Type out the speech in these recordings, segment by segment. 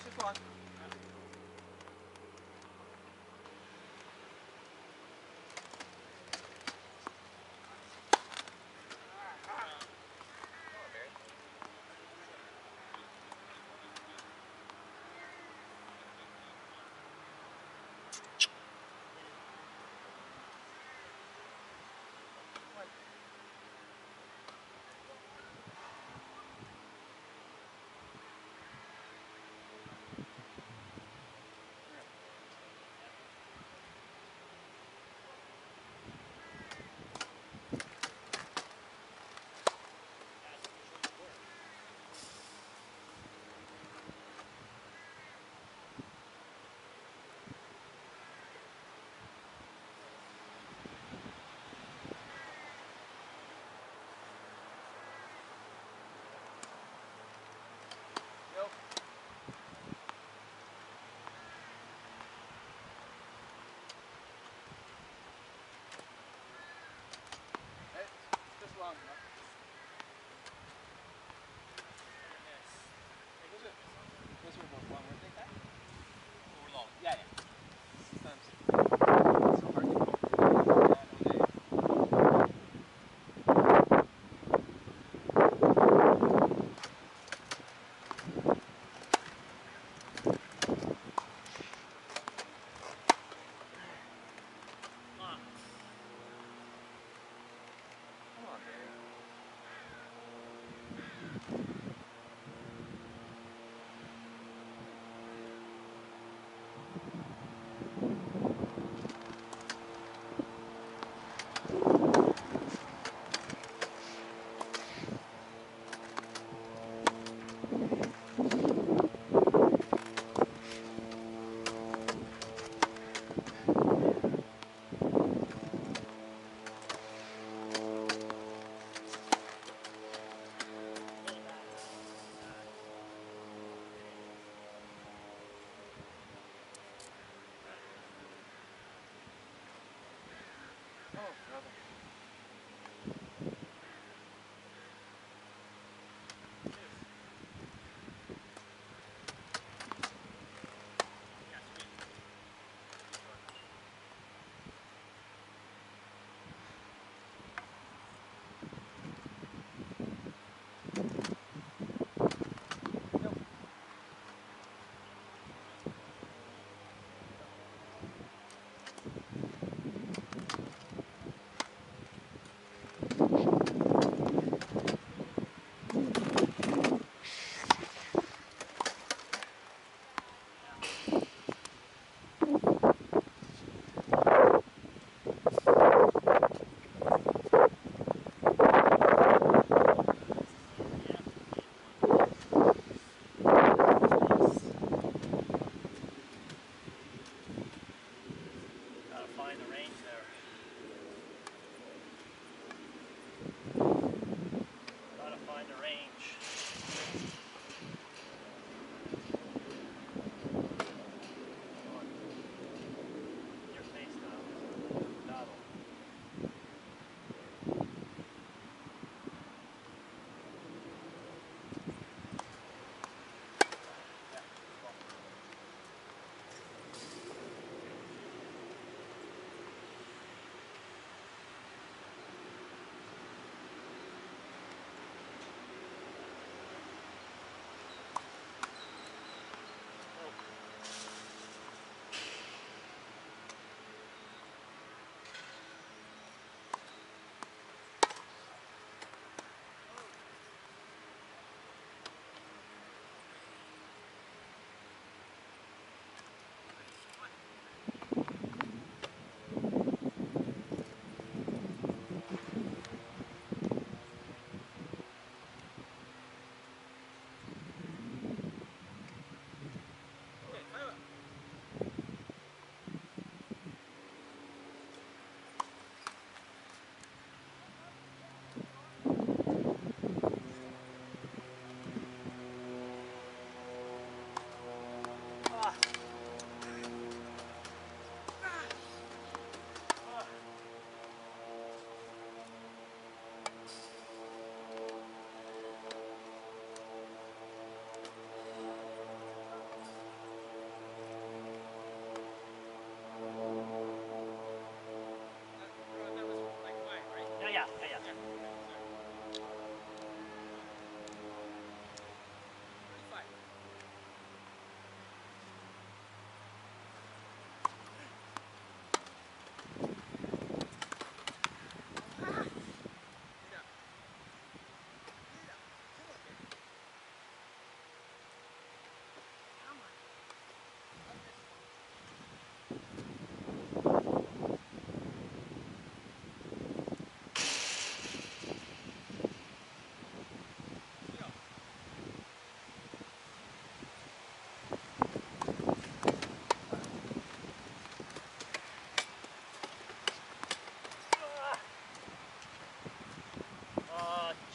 Watch the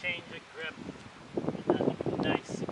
change of grip. Nothing nice.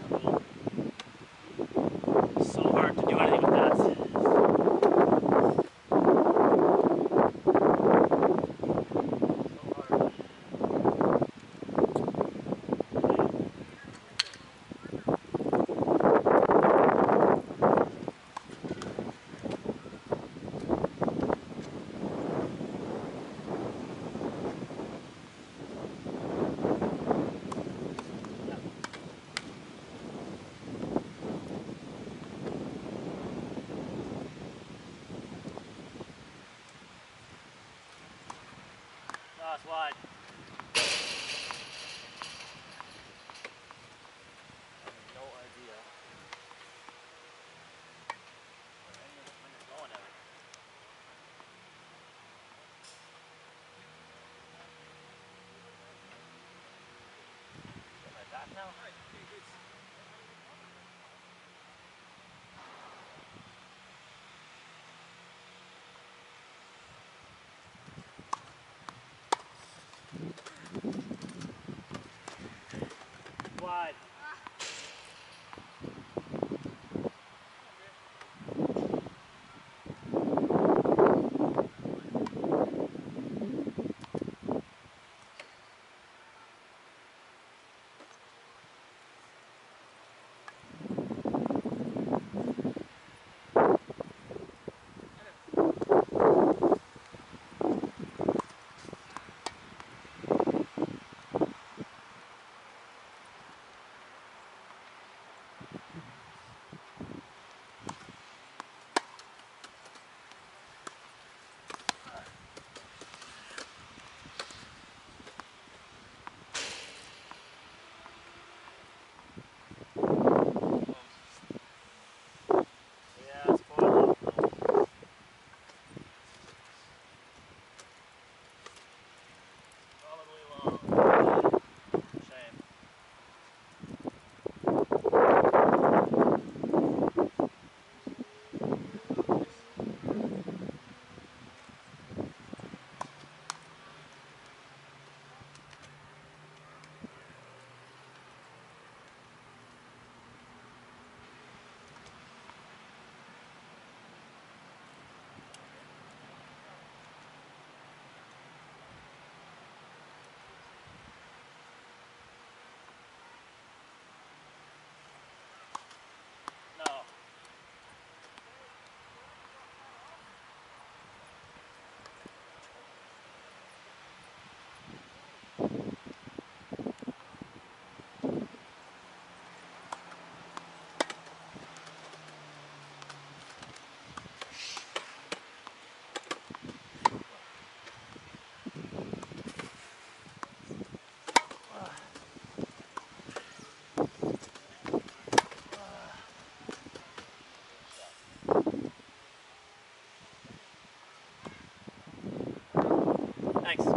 Thanks.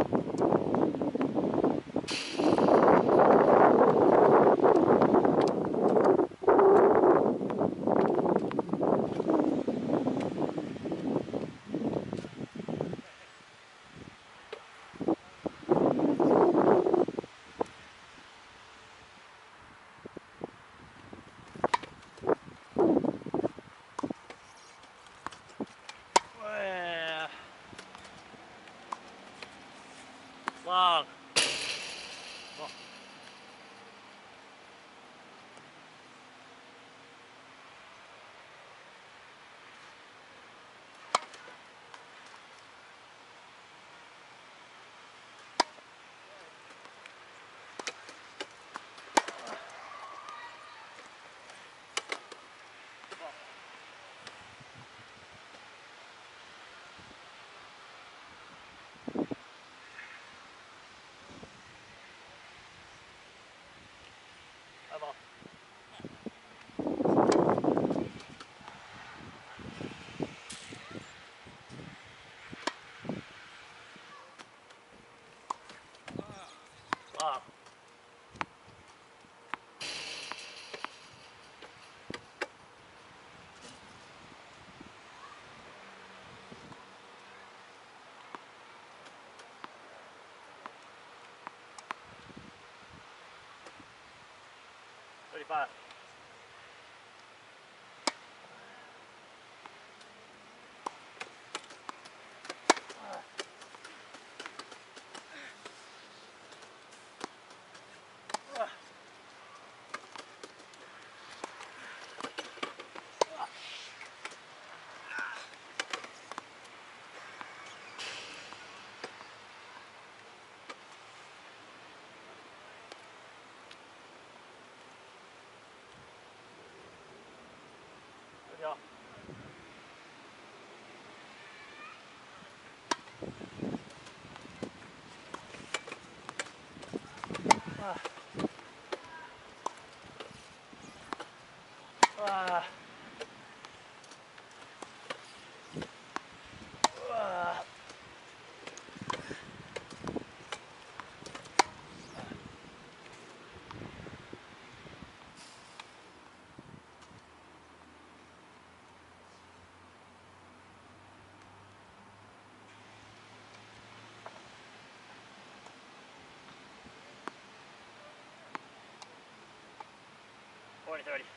哇 Thirty-five. vale, vale.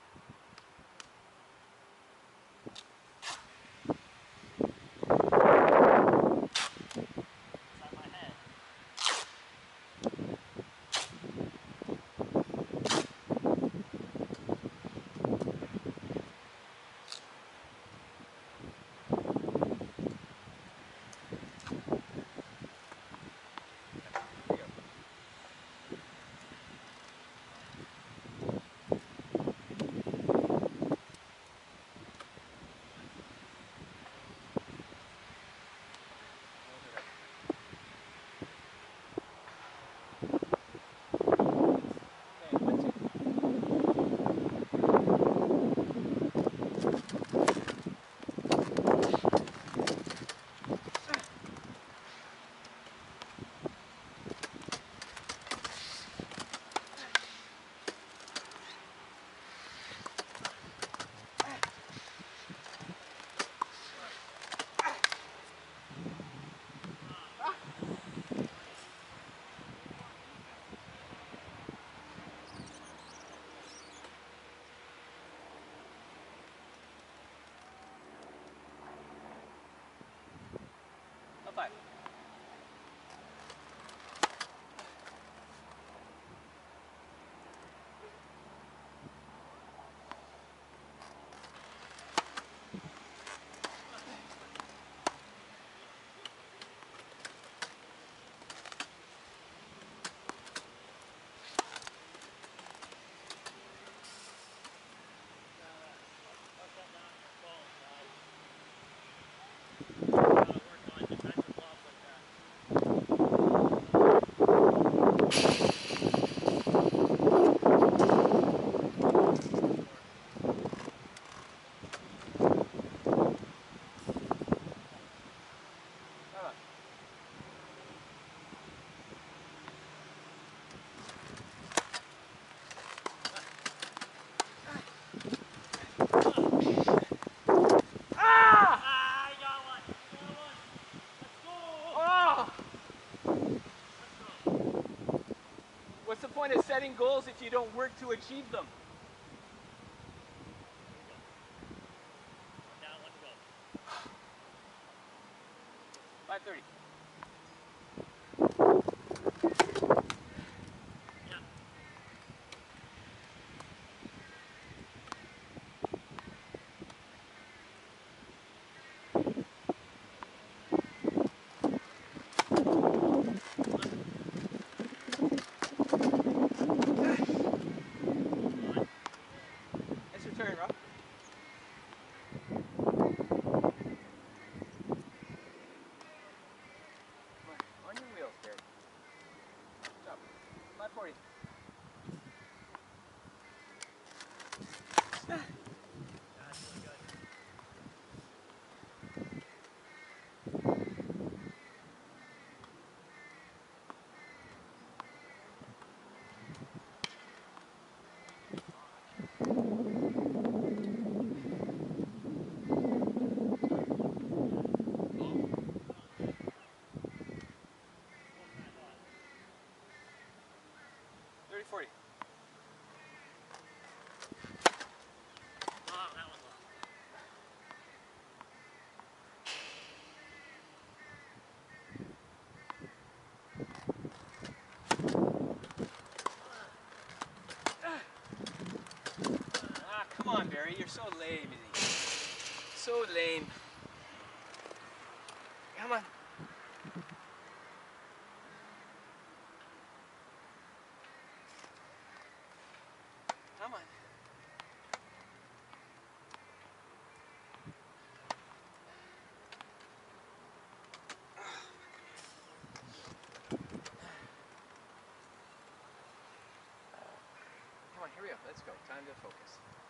point of setting goals if you don't work to achieve them? Barry. You're so lame. So lame. Come on. Come on. Come on, here we go. Let's go. Time to focus.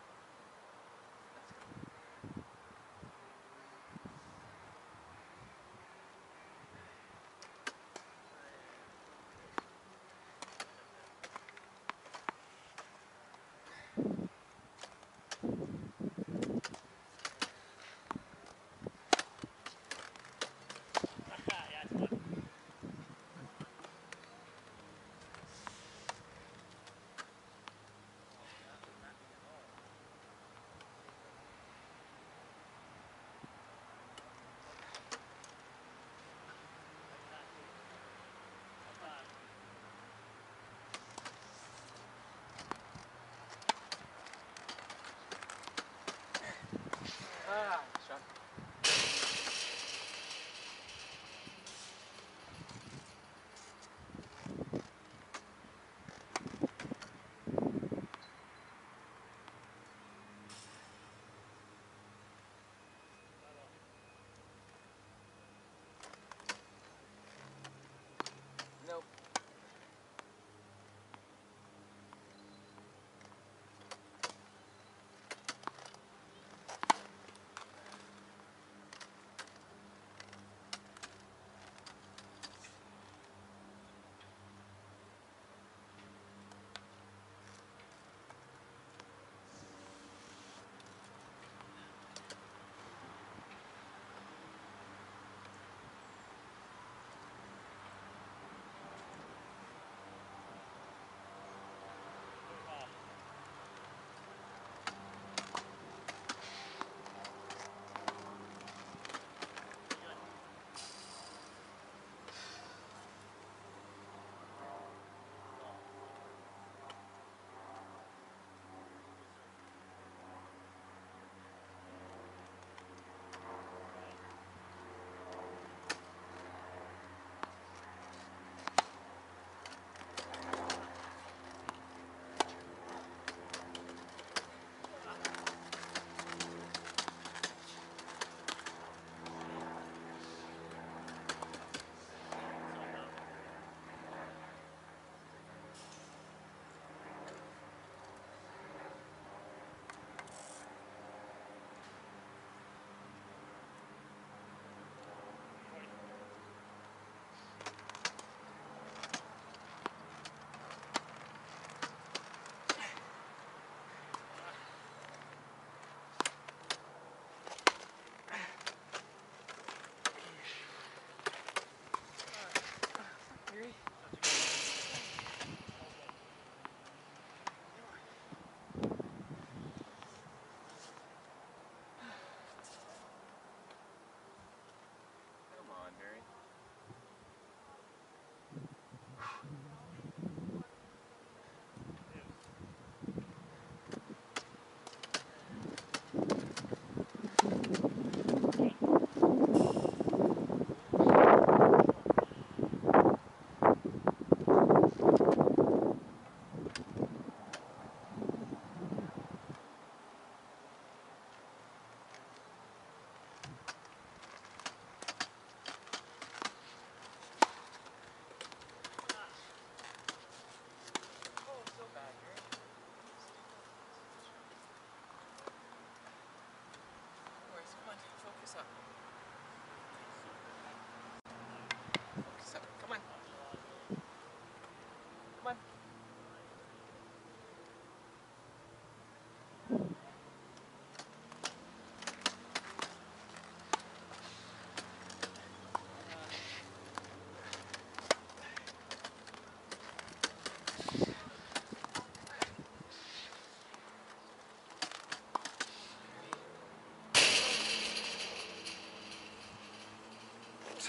Ah,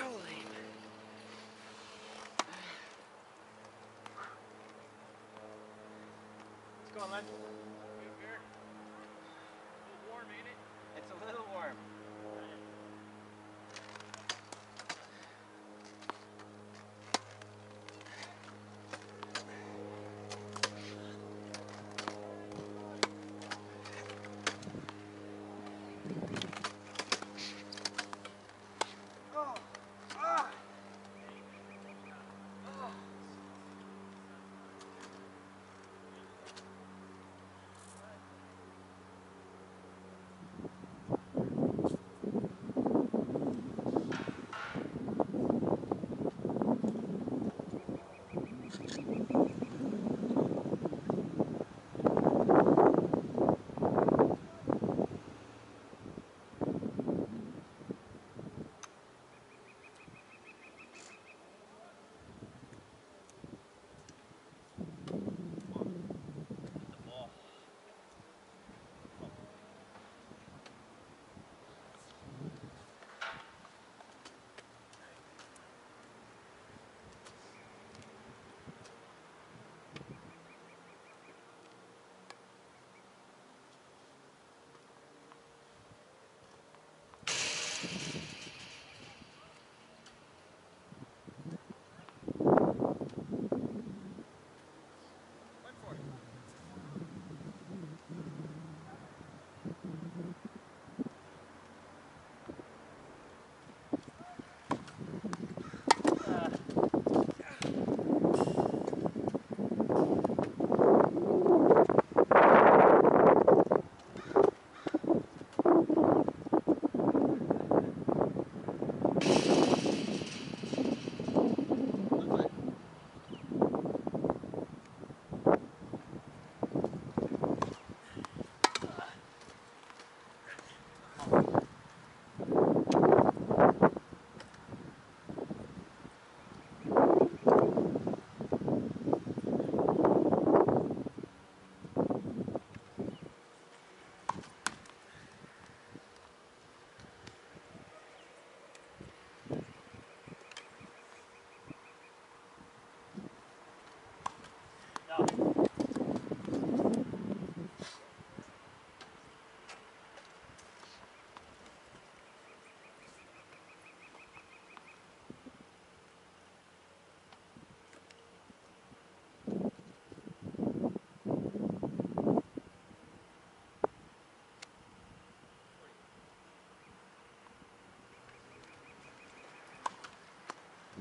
So lame. What's going on? Good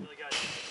Really good.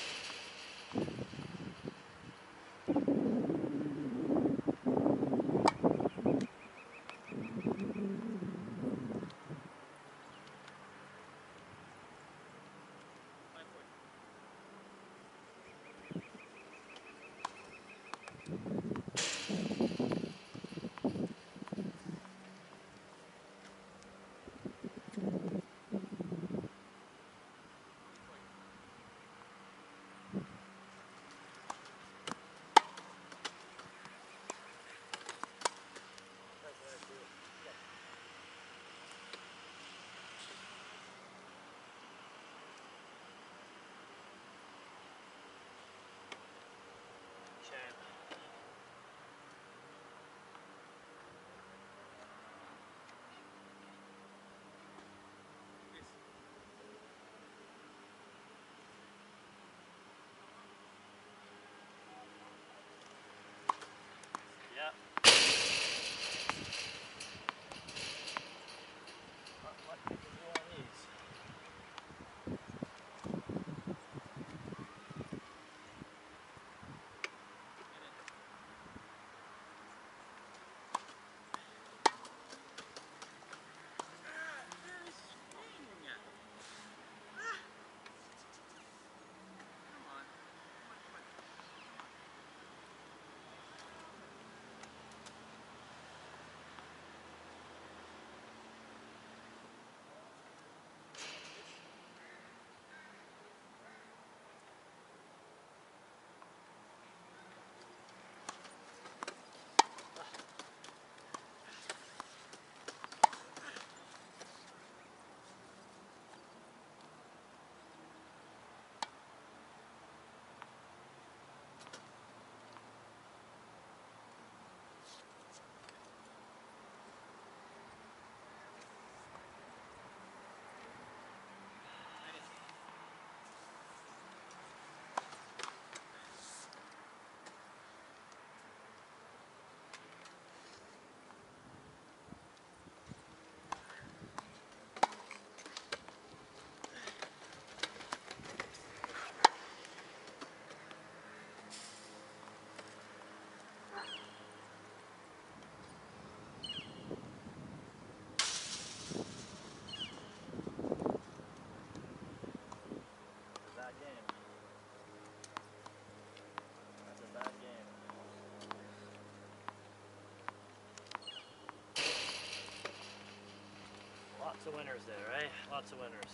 Lots of winners there, right? Lots of winners.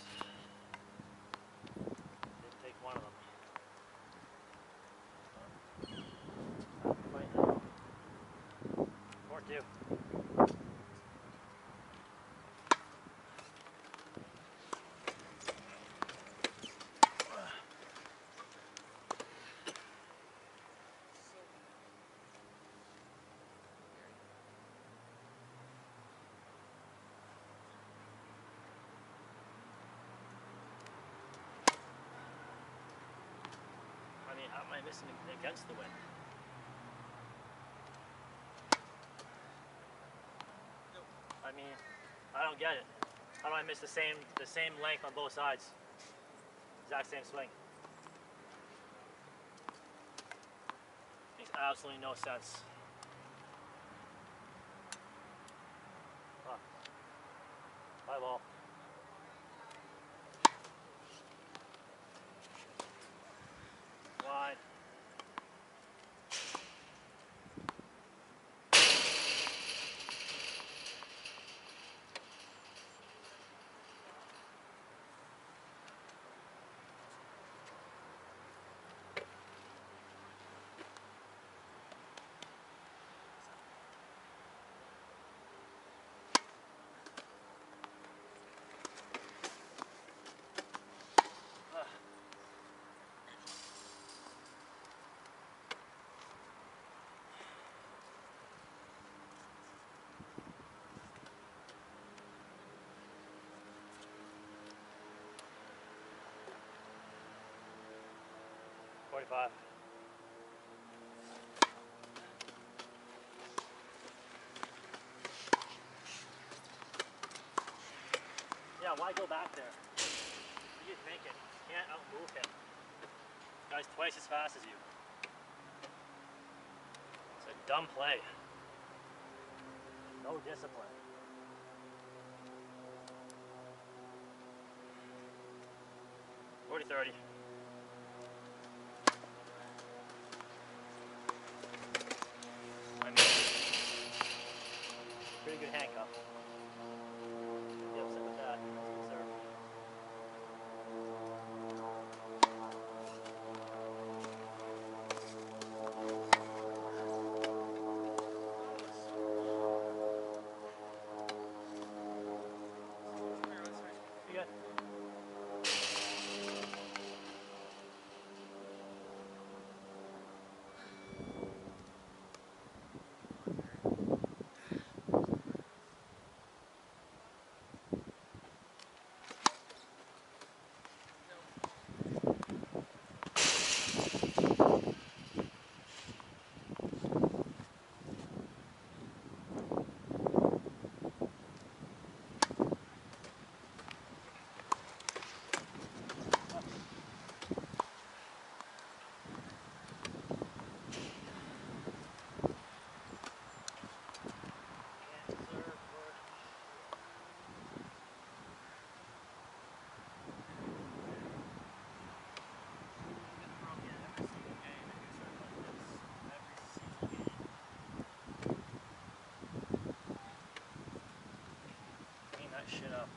Didn't take one of them. Well, fight now. Two. Am missing against the wind? I mean, I don't get it. How do I miss the same the same length on both sides? Exact same swing. Makes absolutely no sense. Huh. Bye ball. 45. Yeah, why go back there? What are you thinking? You can't outmove him. The guy's twice as fast as you. It's a dumb play. No discipline. Forty thirty. Shit up.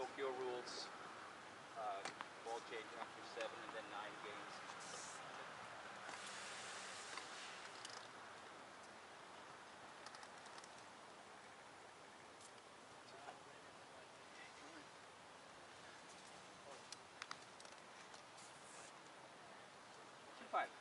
Tokyo rules, uh, ball change after seven and then nine games. Five.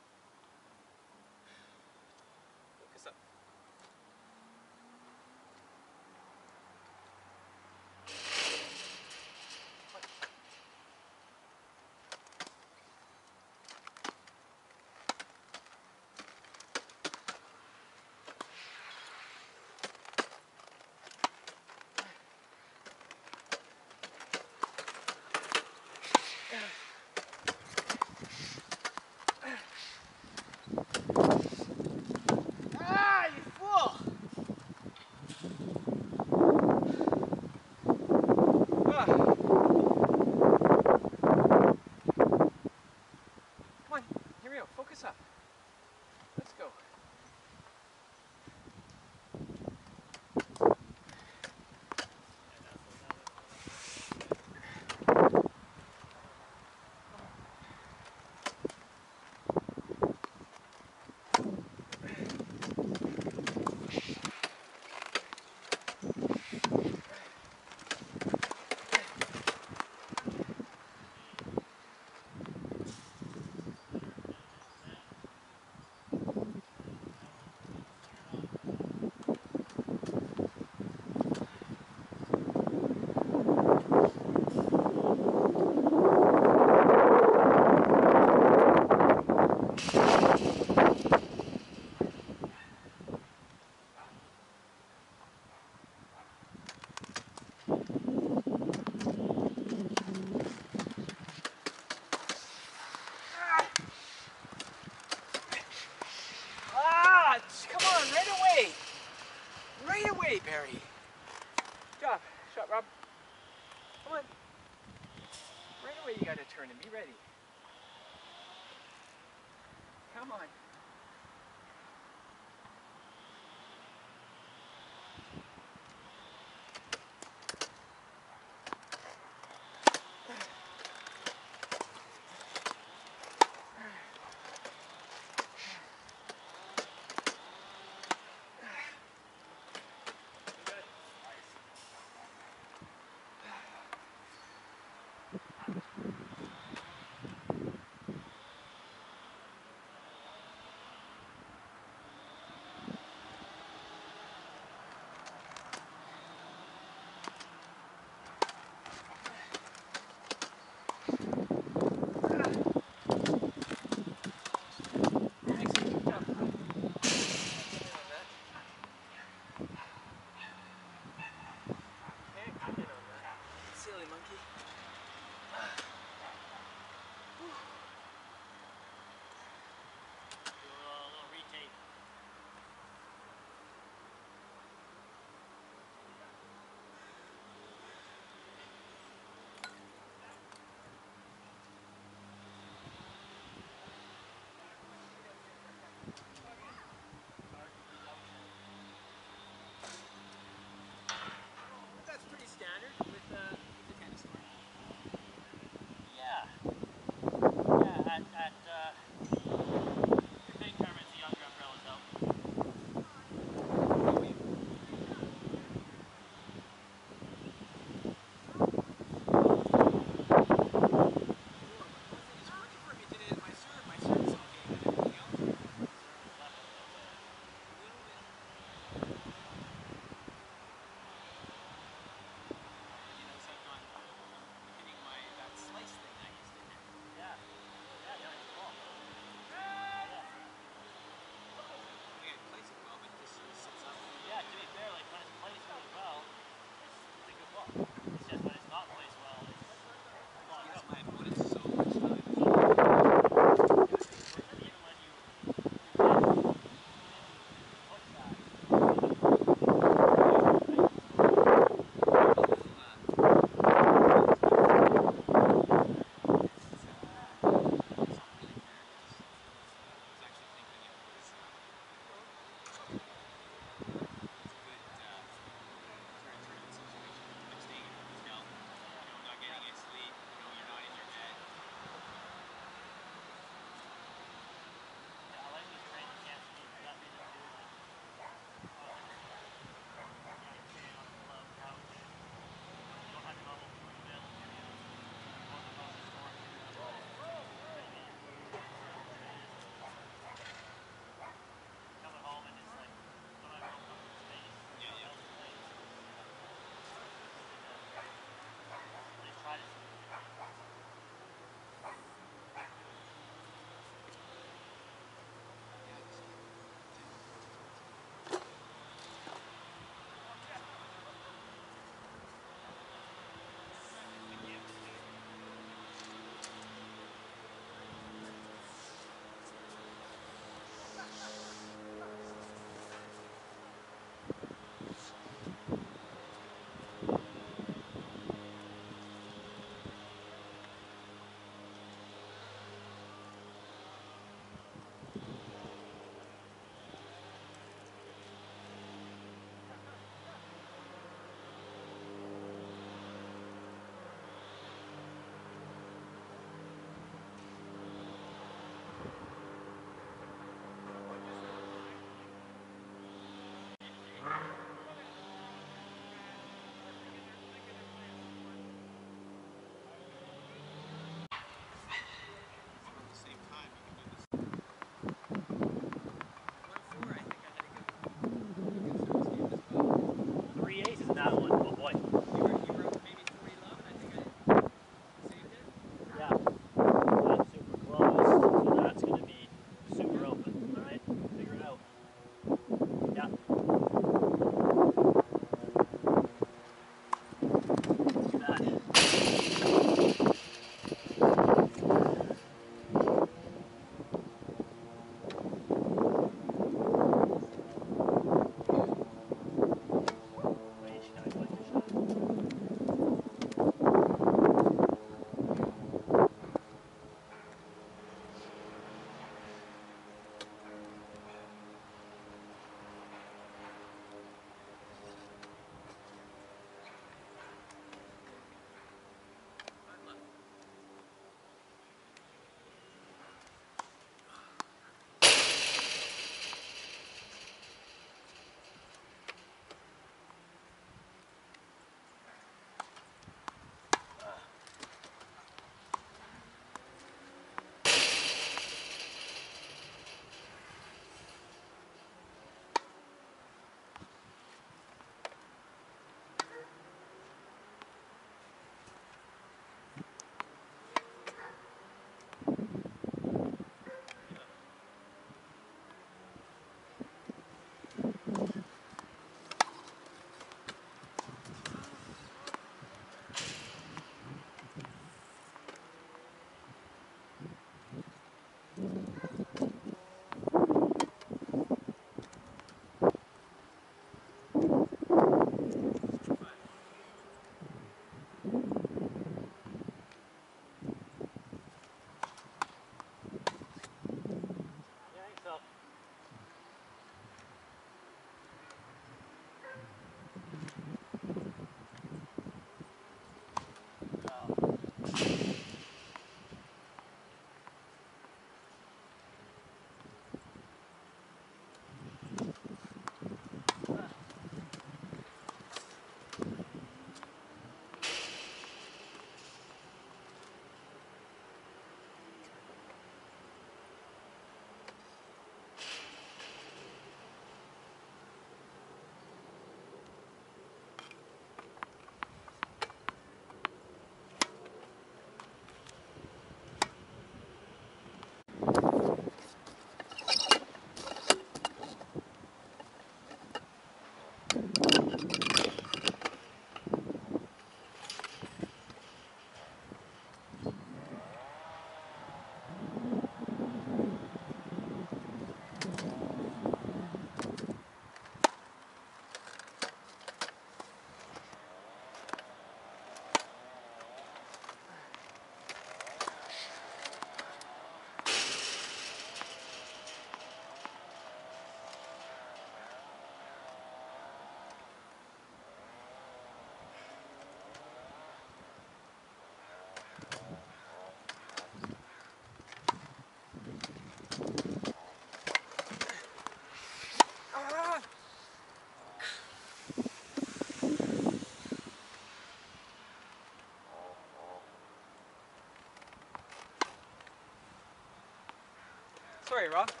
Sorry, Rob.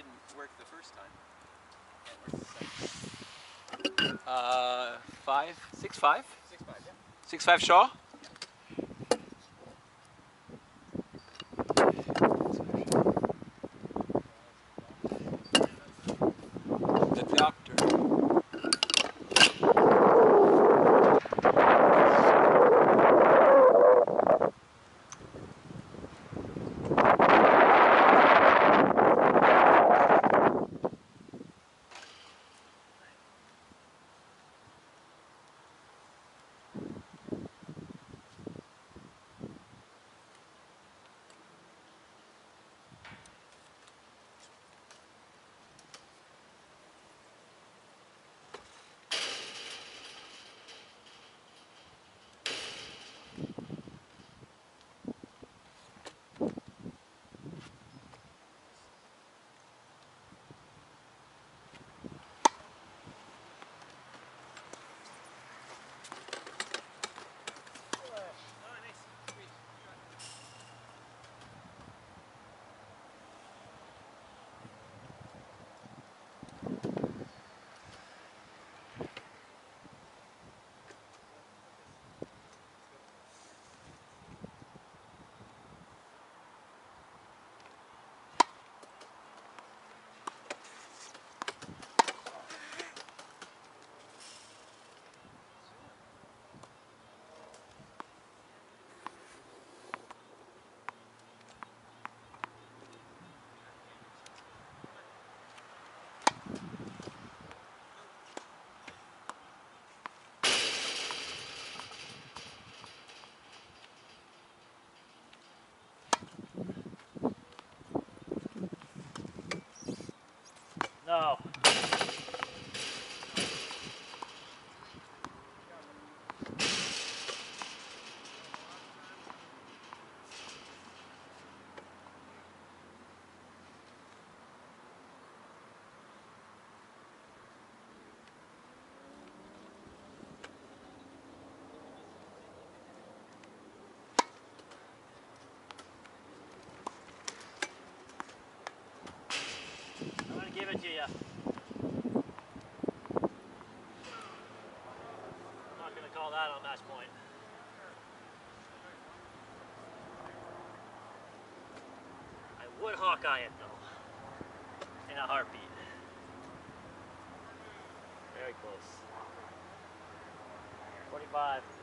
didn't work the first time. Can't work the second. Uh, five, six five, Six five, yeah. six five Shaw. Give it to you. Not gonna call that on match point. I would Hawkeye it though. In a heartbeat. Very close. 45.